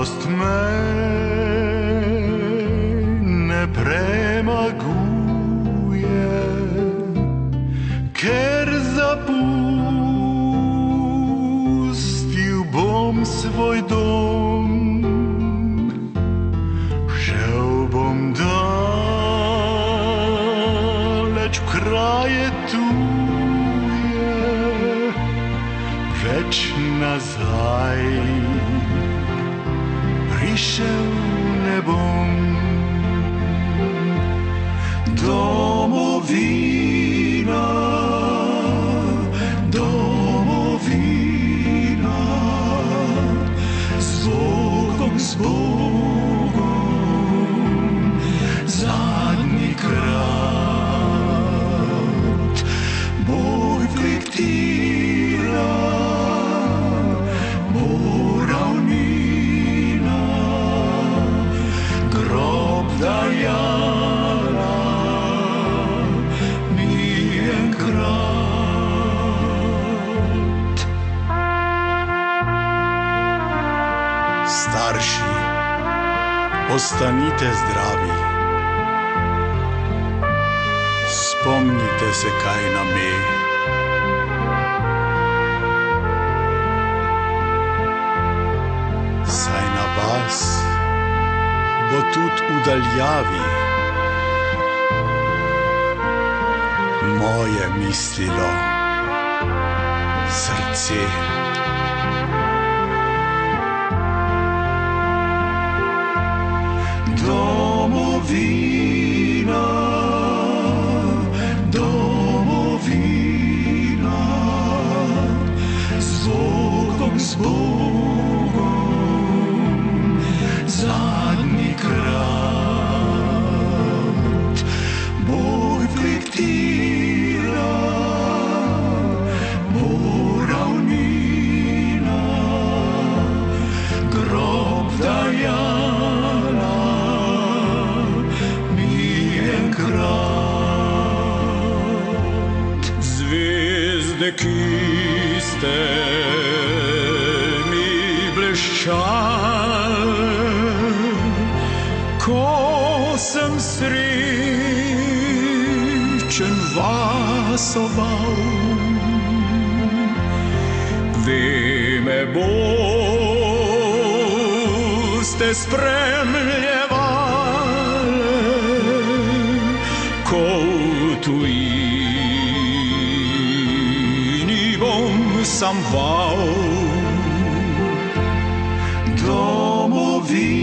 Žalost me ne premaguje, ker zapustil bom svoj dom. Šel bom daleč v kraje tuje, več nazaj prišel ne bom. Domovina, Starši, ostanite zdravi. Spomnite se, kaj nam je. Saj na vas bo tudi v daljavi moje mislilo srce. The. Zvezde, ki ste mi bleščale, ko sem srečen vas oval. Vi me boste spremljevali, ko v tujini São Paulo. Domovinho.